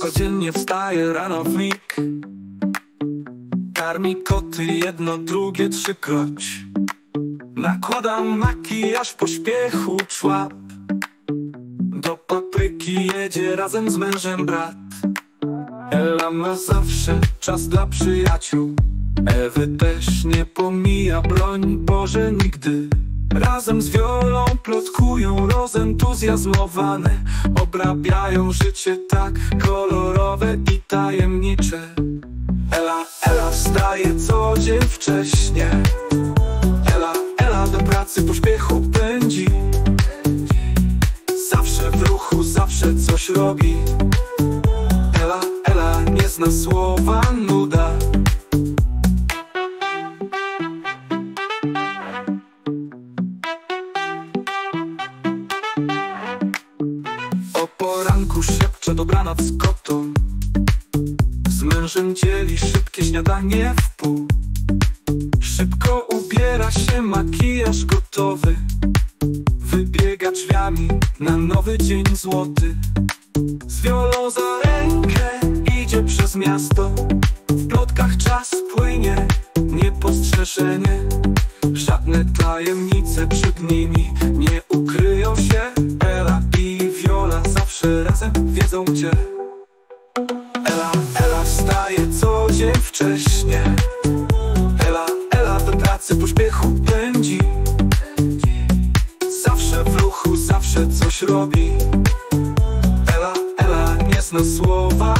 Codziennie wstaje rano w mig. Karmi koty jedno, drugie, trzykroć. Nakładam makijaż w pośpiechu człap. Do papryki jedzie razem z mężem brat. Ela ma zawsze czas dla przyjaciół. Ewy też nie pomija broń Boże nigdy Razem z wiolą plotkują rozentuzjazmowane Obrabiają życie tak kolorowe i tajemnicze. Ela, Ela wstaje co dzień wcześnie. Ela, Ela do pracy po szpiechu pędzi. Zawsze w ruchu, zawsze coś robi. Ela, Ela nie zna słowa nuda poranku szepcze dobranoc kotom Z mężem dzieli szybkie śniadanie w pół. Szybko ubiera się, makijaż gotowy. Wybiega drzwiami na nowy dzień złoty. Z wiolą za rękę idzie przez miasto. W plotkach czas płynie, niepostrzeżenie gdzie? Ela, Ela wstaje co dzień wcześnie. Ela, Ela do pracy po szpiechu pędzi. Zawsze w ruchu, zawsze coś robi. Ela, Ela nie zna słowa